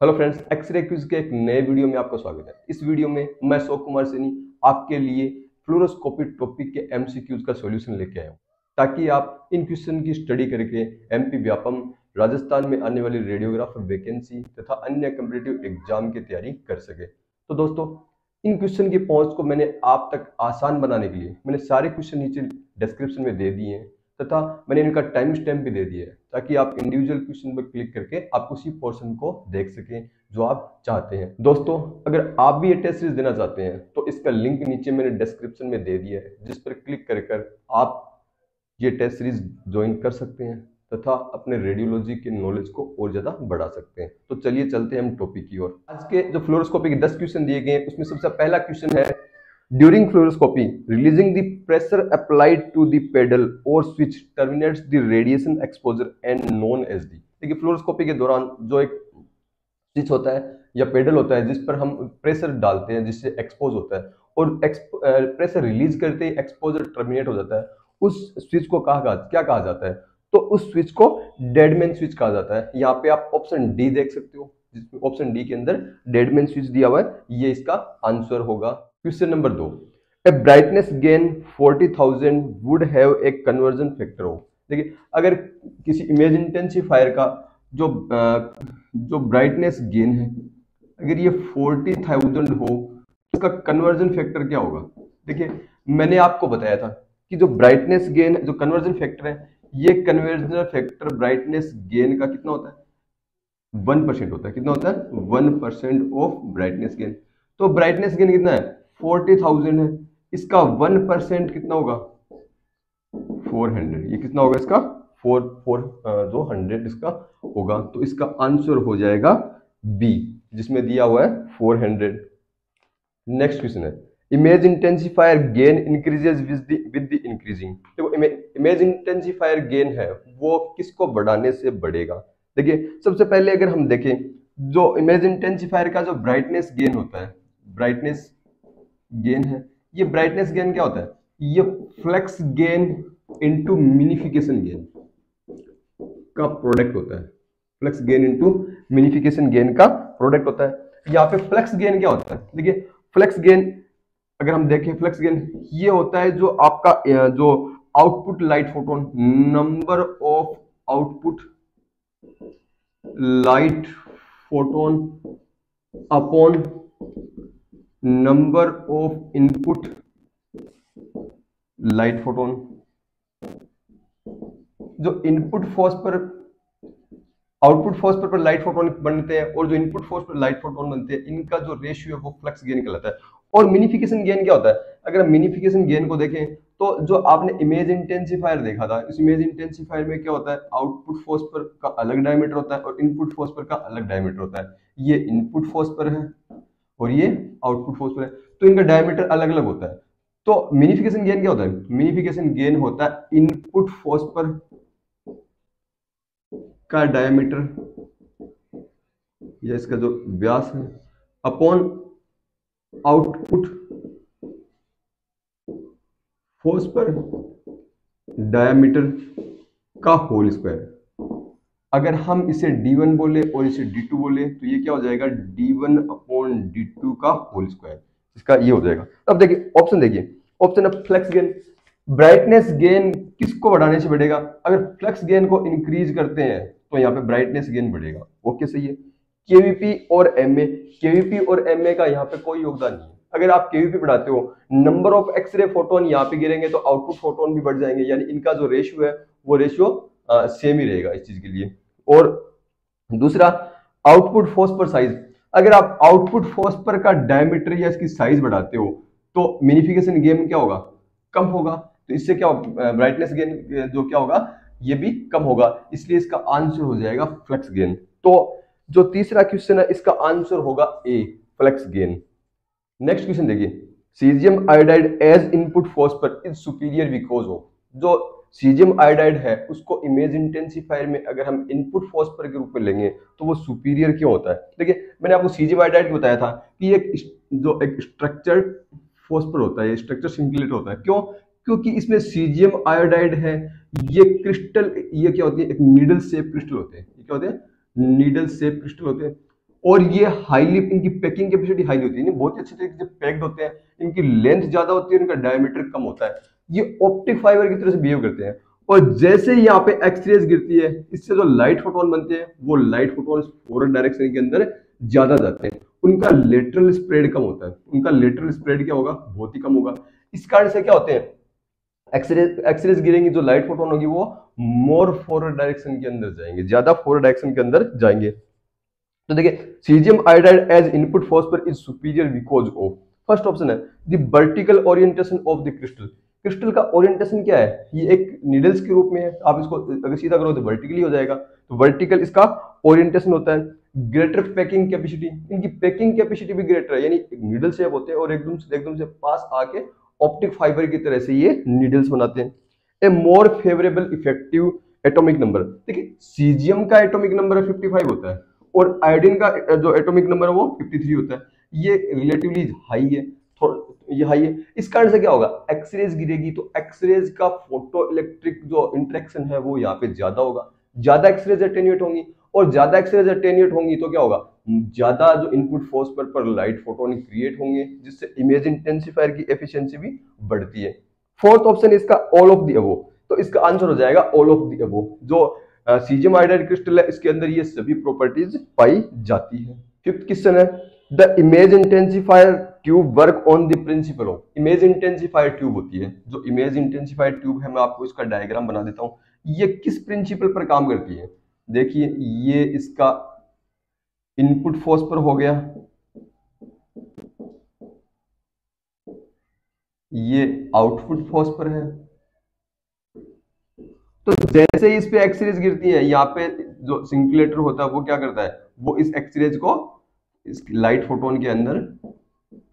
Hello friends x ray quiz के एक नए वीडियो में आपका स्वागत है। इस वीडियो में मैं अशोक कुमार सैनी आपके लिए फ्लोरोस्कोपी टॉपिक के एमसीक्यूज का सॉल्यूशन लेके आया हूँ, ताकि आप इन क्वेश्चन की स्टडी करके एमपी व्यापम राजस्थान में आने वाली रेडियोग्राफर वैकेंसी तथा अन्य कम्पिटेटिव एग्ज़ाम की तैयारी कर सके। तो दोस्तों, इन क्वेश्चन की पहुँच को मैंने आप तक आसान बनाने के लिए मैंने सारे क्वेश्चन नीचे डिस्क्रिप्शन में दे दिए हैं। तथा मैंने इनका टाइम स्टैम्प भी दे दिया है, ताकि आप इंडिविजुअल क्वेश्चन पर क्लिक करके आप उसी पोर्शन को देख सकें जो आप चाहते हैं। दोस्तों, अगर आप भी ये टेस्ट सीरीज़ देना चाहते हैं तो इसका लिंक नीचे मैंने डिस्क्रिप्शन में दे दिया है, जिस पर क्लिक कर कर आप ये टेस्ट सीरीज़ ज्वाइन कर सकते हैं, तथा अपने रेडियोलॉजी के नॉलेज को और ज़्यादा बढ़ा सकते हैं। तो चलिए चलते हैं हम टॉपिक की ओर। आज के जो फ्लोरोस्कोपी के दस क्वेश्चन दिए गए हैं, उसमें सबसे पहला क्वेश्चन है During fluoroscopy, releasing the pressure applied to the pedal or switch terminates the radiation exposure and known as the देखिए फ्लोरोस्कोपी के दौरान जो एक स्विच होता है या पेडल होता है जिस पर हम प्रेशर डालते हैं जिससे एक्सपोज होता है और प्रेशर रिलीज़ करते ही एक्सपोजर टर्मिनेट हो जाता है उस स्विच को कहा क्या कहा जाता है? तो उस स्विच को डेडमैन स्विच कहा जाता है। यहाँ पे आप ऑप्शन डी देख सकते हो जिसमें ऑप्शन डी के अंदर डेडमैन स्विच दिया हुआ है ये इसका आंसर होगा। क्वेश्चन नंबर दो। A brightness gain 40,000 would have a conversion factor हो देखिए अगर किसी इमेज इंटेंसिफायर का जो जो ब्राइटनेस गेन है अगर ये 40,000 हो उसका कन्वर्जन फैक्टर क्या होगा? देखिए मैंने आपको बताया था कि जो ब्राइटनेस गेन जो कन्वर्जन फैक्टर है ये कन्वर्जन फैक्टर ब्राइटनेस गेन का कितना होता है? वन परसेंट होता है। कितना होता है? One percent of brightness gain तो ब्राइटनेस गेन कितना है? फोर्टी थाउज़ेंड है। इसका वन परसेंट कितना होगा? Four hundred. ये कितना होगा इसका? फोर फोर जो हंड्रेड इसका होगा। तो इसका आंसर हो जाएगा बी, जिसमें दिया हुआ है फोर हंड्रेड। नेक्स्ट क्वेश्चन है। Image intensifier gain increases with the increasing देखो इमेज इंटेंसिफायर गेन है, वो किसको बढ़ाने से बढ़ेगा? देखिए, सबसे पहले अगर हम देखें, जो इमेज इंटेंसिफायर का जो ब्राइटनेस गेन होता है ब्राइटनेस गेन है। ये ब्राइटनेस गेन क्या होता है? ये flux gain into minification gain का प्रोडक्ट होता है। Flux gain into minification gain का प्रोडक्ट होता है। यहाँ पे फ्लेक्स गेन क्या होता है? देखिए फ्लेक्स गेन अगर हम देखें फ्लेक्स गेन ये होता है जो आपका जो output light photon number of output light photon upon number of input light photon. जो इनपुट फोर्स पर आउटपुट फोर्स पर, पर लाइट फोटोन बनते हैं और जो इनपुट फोर्स पर लाइट फोटोन बनते हैं इनका जो रेशियो है वो फ्लक्स गेन कहलाता है। और मिनिफिकेशन गेन क्या होता है? अगर हम मिनिफिकेशन गेन को देखें तो जो आपने इमेज इंटेंसिफायर देखा था इस इमेज इंटेंसिफायर में क्या होता है? आउटपुट फोर्स पर का अलग डायमीटर होता है और इनपुट फोर्स पर का अलग डायमीटर होता है। ये इनपुट फोर्स पर है। और ये आउटपुट फोर्स पर है। तो इनका डायमीटर अलग अलग होता है। तो मिनिफिकेशन गेन क्या होता है? मिनिफिकेशन गेन होता है इनपुट फोर्स पर का डायमीटर या इसका जो व्यास है अपॉन आउटपुट फोर्स पर डायमीटर का होल स्क्वायर अगर हम इसे d1 बोले और इसे d2 बोले तो ये क्या हो जाएगा? D1 अपॉन डी का होल स्क्वायर इसका ये हो जाएगा। अब देखिए ऑप्शन देखिए। ऑप्शन है फ्लेक्स गेन ब्राइटनेस गेन किसको बढ़ाने से बढ़ेगा? अगर फ्लेक्स गेन को इंक्रीज करते हैं तो यहाँ पे ब्राइटनेस गेन बढ़ेगा। ओके सही है? केवीपी और एमए केवीपी और एमए का यहाँ पे कोई योगदान नहीं अगर आप केवीपी बढ़ाते हो नंबर ऑफ़ एक्सरे फोटोन यहाँ पे गिरेंगे तो आउटपुट फोटोन भी बढ़ जाएँगे। यानी इनका जो रेशियो है, वो रेशियो सेम ही रहेगा इस चीज़ के लिए। और दूसरा आउटपुट फोर्स पर साइज़ अगर आप आउटपुट फोर्स पर का डायमीटर या इसकी साइज़ बढ़ाते हो तो मिनिफिकेशन गेन क्या होगा? कम होगा। तो इससे क्या ब्राइटनेस गेन जो क्या होगा? ये भी कम होगा। इसलिए इसका आंसर हो जाएगा फ्लेक्स गेन तो जो तीसरा क्वेश्चन है, इसका आंसर होगा a flux gain next question देखिए। Caesium iodide as input phosphor is superior because हो। जो सीजियम आयोडाइड है, उसको इमेज इंटेंसिफायर में अगर हम इनपुट फोर्स पर के रूप में लेंगे तो वो सुपीरियर क्यों होता है? देखिए, मैंने आपको सीजियम आयोडाइड बताया था कि एक जो एक स्ट्रक्चर फोर्स पर होता है स्ट्रक्चर सिंगुलेट होता है। क्यों? क्योंकि इसमें सीजियम आयोडाइड है, ये क्रिस्टल ये क्या होती है? एक नीडल सेप क्रिस्टल होते हैं। क्या होते हैं? नीडल सेप क्रिस्टल होते हैं। और ये हाईली इनकी पैकिंग कैपेसिटी हाईली होती है। बहुत अच्छे तरीके से पैक्ड होते हैं। इनकी लेंथ ज़्यादा होती है, इनका डायमीटर कम होता है। ये ऑप्टिक फाइबर की तरह से बिहेव करते हैं। और जैसे ही यहाँ पे एक्सरेज गिरती है, इससे जो लाइट फोटोन बनते हैं, वो लाइट फोटोन फॉरवर्ड डायरेक्शन के अंदर ज़्यादा जाते हैं। उनका लेटरल स्प्रेड कम होता है। उनका लेटरल स्प्रेड क्या होगा? बहुत ही कम होगा। इस कारण से क्या होते हैं? एक्सरेज एक्सरेज गिरेंगी जो लाइट फोटोन होगी, वो मोर फॉरवर्ड डायरेक्शन के अंदर जाएँगे। ज़्यादा फॉरवर्ड डायरेक्शन के अंदर जाएँगे। तो देखिए caesium iodide as input phosphor is superior because of first option है the vertical orientation of the crystal crystal का ओरिएंटेशन क्या है? ये एक नीडल्स के रूप में है। आप इसको, अगर सीधा करो तो वर्टिकली हो जाएगा। तो वर्टिकल इसका ओरिएंटेशन होता है। ग्रेटर पैकिंग कैपेसिटी, इनकी पैकिंग कैपेसिटी भी ग्रेटर है। यानी नीडल शेप होते हैं और एकदम से एकदम से पास आके ऑप्टिक फाइबर की तरह से ये नीडल्स बनाते हैं। A more favourable effective atomic number. देखिए सीजियम का एटॉमिक नंबर 55 होता है और आयोडीन का जो एटॉमिक नंबर है वो 53 होता है। ये रिलेटिवली हाई है। ये हाई है इस कारण से क्या होगा? एक्सरेज गिरेगी तो एक्सरेज का फ़ोटो इलेक्ट्रिक जो इंटरेक्शन है वो यहाँ पे ज़्यादा होगा। ज़्यादा एक्सरेज अटेन्यूएट होंगी और ज़्यादा एक्सरेज अटेन्यूएट होंगी तो क्या होगा? ज़्यादा जो इनपुट फोर्स पर, पर लाइट फोटोन क्रिएट होंगे जिससे इमेज इंटेंसिफायर की एफिशिएंसी भी बढ़ती है। फोर्थ ऑप्शन इसका ऑल ऑफ़ दी अबो तो इसका आंसर हो जाएगा ऑल ऑफ़ दी अबो जो सीजियम आयोडाइड क्रिस्टल है इसके अंदर ये सभी प्रॉपर्टीज़ पाई जाती है। फिफ्थ क्वेश्चन है the image intensifier tube work on the principle of image intensified tube होती है, जो इमेज इंटेंसिफाइड ट्यूब है, मैं आपको इसका डायग्राम बना देता हूँ। ये किस प्रिंसिपल पर काम करती है? देखिए, ये इसका इनपुट फोर्स पर हो गया। ये आउटपुट फोर्स पर है। तो जैसे ही इस पे एक्सरेज गिरती है, यहाँ पे जो सिंकुलेटर होता है, वो क्या करता है? वो इस एक्सरेज को इस लाइट फोटोन के अंदर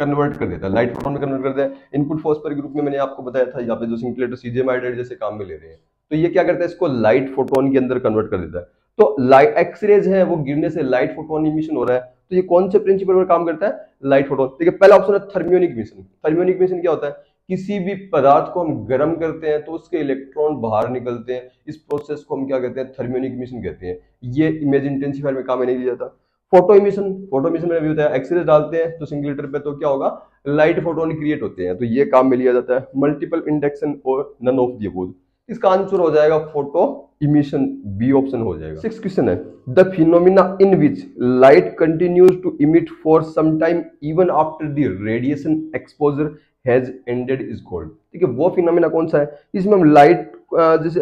कन्वर्ट कर देता है लाइट फोटोन में कन्वर्ट कर देता है। इनपुट फोर्स पर ग्रुप में मैंने आपको बताया था, यहाँ पे जो सिंकुलेटर सीजेमाइडेड जैसे काम में ले रहे हैं। तो ये क्या करता है, इसको लाइट फोटोन के अंदर कन्वर्ट कर देता है। तो लाइट एक्सरेज है, वो गिरने से लाइट फोटोन इमिशन हो रहा है। तो ये कौन से प्रिंसिपल पर काम करता है? लाइट फोटोन देखिए, पहला ऑप्शन है थर्मियोनिक मिशन थर्मियोनिक मिशन क्या होता है? किसी भी पदार्थ को हम गर्म करते हैं तो उसके इलेक्ट्रॉन बाहर निकलते हैं। इस प्रोसेस को हम क्या कहते हैं? थर्मियोनिक मिशन कहते हैं। ये इमेज इंटेंसिफायर में काम नहीं लिया जाता। फ़ोटो इमिशन फ़ोटो इमिशन में भी होता है एक्सरेज डालते हैं तो सिंगलेटर पे तो क्या होगा? लाइट फोटोन क्रिएट होते हैं तो ये काम में लिया जाता है। मल्टीपल इंडेक्शन और नन ऑफ़ दी इसका आंसर हो जाएगा फ़ोटो इमिशन बी ऑप्शन हो जाएगा। सिक्स क्वेश्चन है। The phenomena in which light continues to emit for some time even after the radiation exposure has ended is called ठीक है, वो फिनोमिना कौन सा है? इसमें हम लाइट जैसे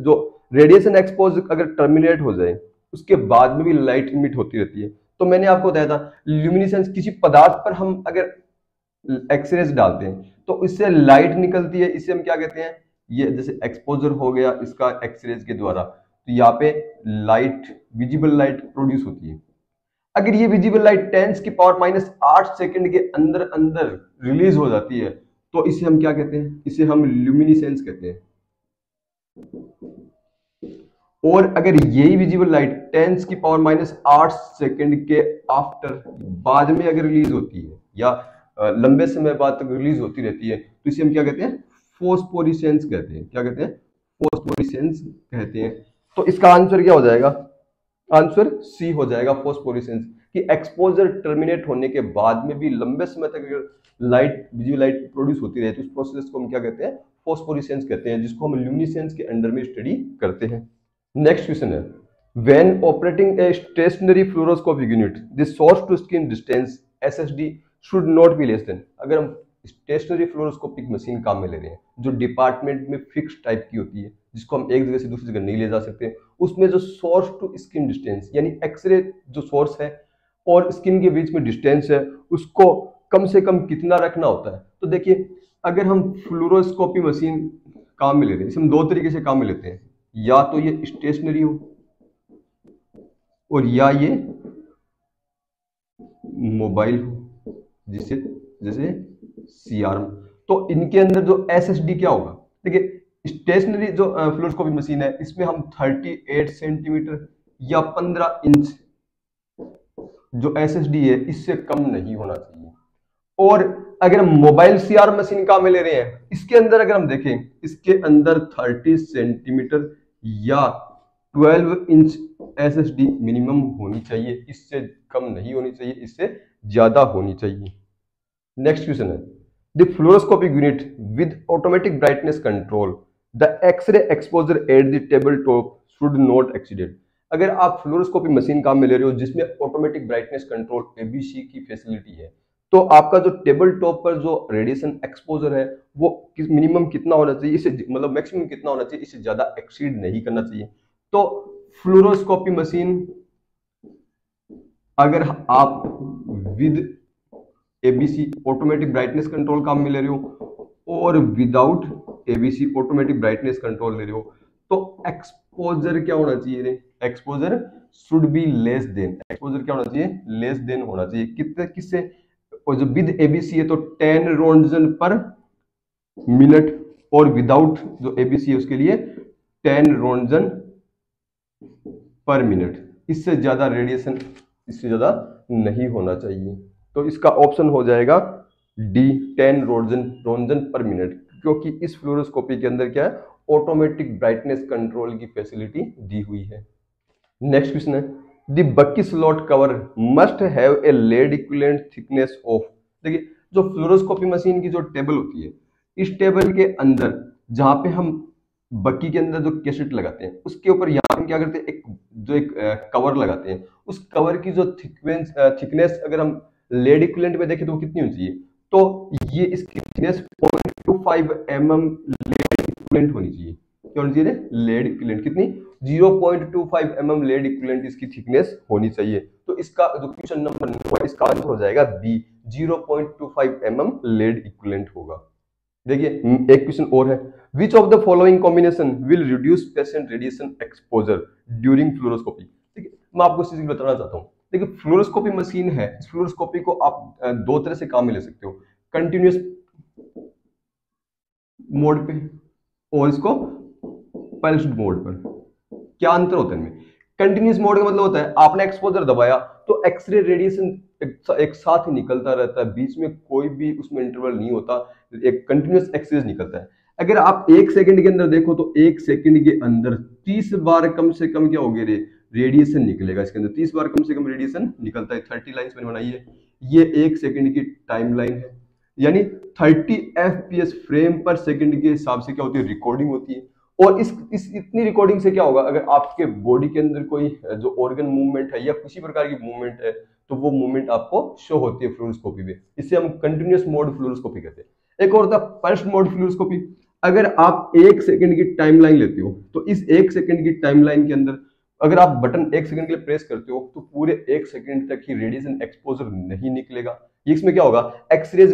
जो रेडिएशन एक्सपोज अगर टर्मिनेट हो जाए उसके बाद में भी लाइट इमिट होती रहती है। तो मैंने आपको बताया था ल्यूमिनेसेंस किसी पदार्थ पर हम अगर एक्सरेज डालते हैं तो इससे लाइट निकलती है। इसे हम क्या कहते हैं? ये जैसे एक्सपोजर हो गया इसका एक्सरेज के द्वारा तो यहाँ पे लाइट विजिबल लाइट प्रोड्यूस होती है। अगर ये विजिबल लाइट टेंस की पावर माइनस आठ सेकेंड के अंदर अंदर रिलीज़ हो जाती है तो इसे हम क्या कहते हैं? इसे हम ल्यूमिनिसेंस कहते हैं। और अगर यही विजिबल लाइट टेंस की पावर माइनस आठ सेकेंड के आफ्टर बाद में अगर रिलीज़ होती है, या लंबे समय बाद तक रिलीज़ होती रहती है तो इसे हम क्या कहते हैं? फोस्पोरिसेंस कहते हैं। क्या कहते हैं? फोस्पोरिसेंस कहते हैं। तो इसका आंसर क्या हो जाएगा? आंसर सी हो जाएगा फोस्पोरिसेंस कि एक्सपोजर टर्मिनेट होने के बाद में भी लंबे समय तक अगर लाइट बिजली लाइट प्रोड्यूस होती रहे तो उस प्रोसेस को हम क्या कहते हैं? फोस्पोरिसेंस कहते हैं, जिसको हम ल्यूमिनेसेंस के अंडर में स्टडी करते हैं। नेक्स्ट क्वेश्चन है. When operating a stationary fluoroscopic unit the source to skin distance SSD should not be less than अगर हम स्टेशनरी फ्लोरोस्कोपिक मशीन काम में ले रहे हैं, जो डिपार्टमेंट में फिक्स टाइप की होती है, जिसको हम एक जगह से दूसरी जगह नहीं ले जा सकते, उसमें जो सोर्स टू स्किन डिस्टेंस यानी एक्सरे जो सोर्स है, और स्किन के बीच में डिस्टेंस है, उसको कम से कम कितना रखना होता है? तो देखिए, अगर हम फ्लोरोस्कोपी मशीन काम में ले रहे हैं, इसे हम दो तरीके से काम में लेते हैं। या तो ये स्टेशनरी हो और या ये मोबाइल हो जिससे जैसे सीआरएम तो इनके अंदर जो एसएसडी क्या होगा? देखिए, स्टेशनरी जो फ्लोरोस्कोपी मशीन है, इसमें हम 38 सेंटीमीटर या 15 इंच जो एसएसडी है, इससे कम नहीं होना चाहिए। और अगर हम मोबाइल सीआर मशीन का में ले रहे हैं, इसके अंदर अगर हम देखें, इसके अंदर 30 सेंटीमीटर या 12 inch S S D minimum होनी चाहिए। इससे कम नहीं होनी चाहिए, इससे ज़्यादा होनी चाहिए। नेक्स्ट क्वेश्चन है। The fluoroscopic unit with automatic brightness control the x ray exposure at the table top should not exceed अगर आप फ्लोरोस्कोपी मशीन काम में ले रहे हो, जिसमें ऑटोमेटिक ब्राइटनेस कंट्रोल एबीसी की फैसिलिटी है तो आपका जो टेबल टॉप पर जो रेडिएशन एक्सपोजर है, वो किस मिनिमम कितना होना चाहिए? इसे मतलब मैक्सिमम कितना होना चाहिए? इससे ज़्यादा एक्सीड नहीं करना चाहिए। तो फ्लोरोस्कोपी मशीन, अगर आप with ABC automatic brightness control काम में ले रहे हो और without ABC automatic brightness control ले रहे हो तो एक्सपोजर क्या होना चाहिए exposure should be less than exposure क्या होना चाहिए? लेस देन होना चाहिए। कितने, किससे? और जो विद एबीसी है तो टेन रोन्जन पर मिनट और विदाउट जो एबीसी है उसके लिए टेन रोन्जन पर मिनट। इससे ज़्यादा रेडिएशन इससे ज़्यादा नहीं होना चाहिए। तो इसका ऑप्शन हो जाएगा डी टेन रोजन रोन्जन पर मिनट, क्योंकि इस फ्लोरोस्कोपी के अंदर क्या है? ऑटोमेटिक ब्राइटनेस कंट्रोल की फैसिलिटी दी हुई है। नेक्स्ट क्वेश्चन है। The bucky slot cover must have a lead equivalent thickness of देखिए, जो फ्लोरोस्कोपी मशीन की जो टेबल होती है, इस टेबल के अंदर जहाँ पे हम बक्की के अंदर जो कैसेट लगाते हैं, उसके ऊपर यहाँ हम क्या करते हैं, एक, जो एक कवर लगाते हैं। उस कवर की जो थिकनेस थिकनेस अगर हम लेड इक्विलेंट में देखें तो कितनी होनी चाहिए? तो ये इसकी thickness point two five M M lead equivalent होनी चाहिए। क्या होनी चाहिए लेड इक्विलेंट कितनी? 0.25 mm लेड इक्विवेलेंट इसकी थिकनेस होनी चाहिए। तो इसका जो क्वेश्चन नंबर इसका आंसर हो जाएगा बी। 0.25 mm लेड इक्विवेलेंट होगा। देखिए एक क्वेश्चन और है। Which of the following combination will reduce patient radiation exposure during fluoroscopy देखिए मैं आपको चीज़ बताना चाहता हूँ। देखिए फ्लोरोस्कोपी मशीन है। इस फ्लोरोस्कोपी को आप दो तरह से काम में ले सकते हो। कंटिन्यूस मोड पे और इसको पल्स मोड पर। क्या अंतर होता है इनमें? कंटिन्यूस मोड का मतलब होता है आपने एक्सपोजर दबाया तो एक्सरे रेडिएशन एक, साथ ही निकलता रहता है बीच में कोई भी उसमें इंटरवल नहीं होता एक कंटिन्यूस एक्सरेज निकलता है। अगर आप एक सेकंड के अंदर देखो तो एक सेकंड के अंदर तीस बार कम से कम क्या होगी रे? रेडिएशन निकलेगा इसके अंदर। तीस बार कम से कम रेडिएशन निकलता है। थर्टी लाइन मैंने बनाई है। ये एक सेकंड की टाइम लाइन है। यानी thirty F frame per second के हिसाब से क्या होती है? रिकॉर्डिंग होती है। और इस इस, इतनी रिकॉर्डिंग से क्या होगा? अगर आपके बॉडी के अंदर कोई जो ऑर्गन मूवमेंट है या किसी प्रकार की मूवमेंट है तो वो मूवमेंट आपको शो होती है फ्लोरोस्कोपी में। इसे हम कंटिन्यूस मोड फ्लोरोस्कोपी कहते हैं। एक और था पल्स मोड फ्लोरोस्कोपी अगर आप एक सेकंड की टाइमलाइन लेते हो तो इस एक सेकंड की टाइमलाइन के अंदर अगर आप बटन एक सेकंड के लिए प्रेस करते हो तो पूरे एक सेकंड तक ही रेडिएशन एक्सपोजर नहीं निकलेगा। इसमें क्या होगा? एक्सरेज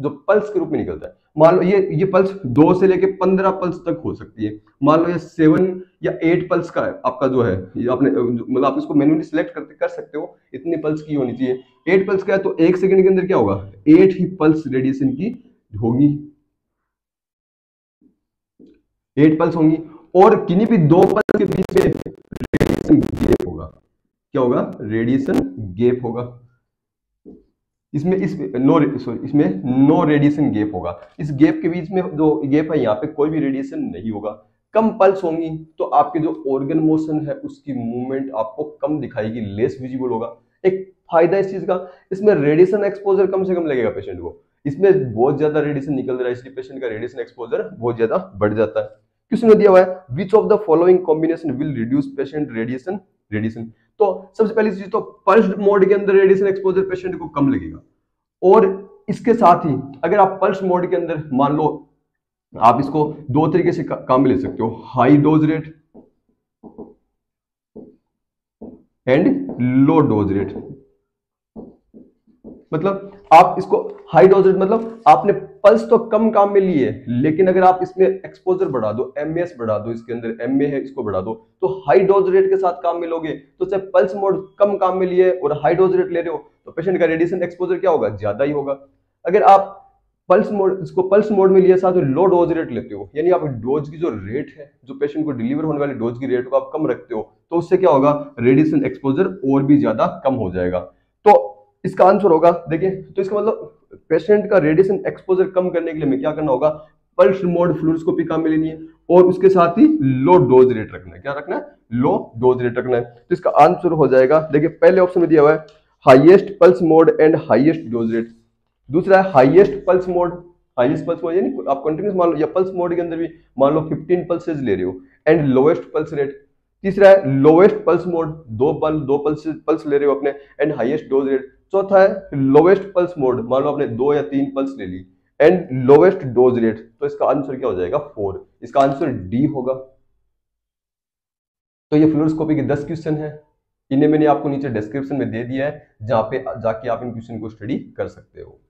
जो पल्स के रूप में निकलता है। मान लो ये ये पल्स दो से लेके पंद्रह पल्स तक हो सकती है। मान लो ये सेवन या एट पल्स का है आपका जो है, ये आपने मतलब आप इसको मैनुअली सिलेक्ट करते, कर सकते हो, इतनी पल्स की होनी चाहिए। एट पल्स का है? तो एक सेकंड के अंदर क्या होगा? एट ही पल्स रेडिएशन की होगी। एट पल्स होंगी। और किन्हीं भी दो पल्स के बीच में रेडिएशन गैप होगा। क्या होगा? रेडिएशन गैप होगा। इसमें इस नो सॉरी इसमें नो रेडिएशन गैप होगा। इस गैप के बीच में जो गैप है, यहाँ पे कोई भी रेडिएशन नहीं होगा। कम पल्स होंगी तो आपके जो ऑर्गन मोशन है, उसकी मूवमेंट आपको कम दिखाएगी लेस विजिबल होगा। एक फ़ायदा इस चीज़ का, इसमें रेडिएशन एक्सपोजर कम से कम लगेगा पेशेंट को। इसमें बहुत ज़्यादा रेडिएशन निकल रहा है, इसलिए पेशेंट का रेडिएशन एक्सपोजर बहुत ज़्यादा बढ़ जाता है। किसने दिया हुआ है? Which of the following combination will reduce patient radiation radiation तो सबसे पहली चीज़ तो पल्स मोड के अंदर रेडिएशन एक्सपोजर पेशेंट को कम लगेगा। और इसके साथ ही अगर आप पल्स मोड के अंदर मान लो आप इसको दो तरीके से का, काम ले सकते हो। High dose rate and low dose rate मतलब आप इसको हाई डोज रेट मतलब आपने पल्स तो कम काम में लिए, लेकिन अगर आप इसमें एक्सपोजर बढ़ा दो एम बढ़ा दो इसके अंदर एम है, इसको बढ़ा दो तो हाई डोज रेट के साथ काम में लोगे तो चाहे पल्स मोड कम काम में लिए और हाई डोज रेट ले रहे हो तो पेशेंट का रेडिएशन एक्सपोजर क्या होगा? ज़्यादा ही होगा। अगर आप पल्स मोड, इसको पल्स मोड में लिए साथ में लो डोज रेट लेते हो, यानी आप डोज की जो रेट है, जो पेशेंट को डिलीवर होने वाली डोज की रेट को आप कम रखते हो तो उससे क्या होगा? रेडिएशन एक्सपोजर और भी ज़्यादा कम हो जाएगा। तो इसका आंसर होगा, देखिए तो इसका मतलब पेशेंट का रेडिएशन एक्सपोजर कम करने के लिए हमें क्या करना होगा? पल्स मोड फ्लोरोस्कोपी काम में लेनी है और उसके साथ ही लो डोज रेट रखना है। क्या रखना है? लो डोज रेट रखना है। तो इसका आंसर हो जाएगा। देखिए, पहले ऑप्शन में दिया हुआ है highest pulse mode and highest dose rate दूसरा है highest pulse mode highest pulse mode यानी आप कंटिन्यूस मान लो, या पल्स मोड के अंदर भी मान लो 15 पल्सेज ले रहे हो एंड लोएस्ट पल्स रेट तीसरा है लोएस्ट पल्स मोड दो पल दो पल्स पल्स ले रहे हो अपने एंड हाईएस्ट डोज रेट चौथा है लोवेस्ट पल्स मोड मान लो आपने दो या तीन पल्स ले ली एंड लोवेस्ट डोज रेट तो इसका आंसर क्या हो जाएगा? फोर इसका आंसर डी होगा। तो ये फ्लोरोस्कोपी के दस क्वेश्चन है। इन्हें मैंने आपको नीचे डिस्क्रिप्शन में दे दिया है, जहाँ पे, जाके आप इन क्वेश्चन को स्टडी कर सकते हो।